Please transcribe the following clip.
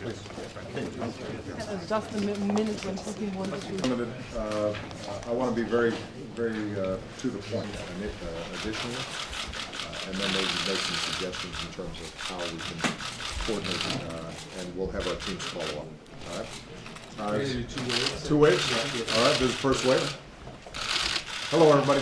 Just a minute when cooking wanted to. Limited, uh, I want to be very, very uh, to the point ini- uh, additionally, uh, and then maybe make some suggestions in terms of how we can coordinate, uh, and we'll have our teams follow up, all right? All right. Two waves? All right, this is the first wave. Hello, everybody.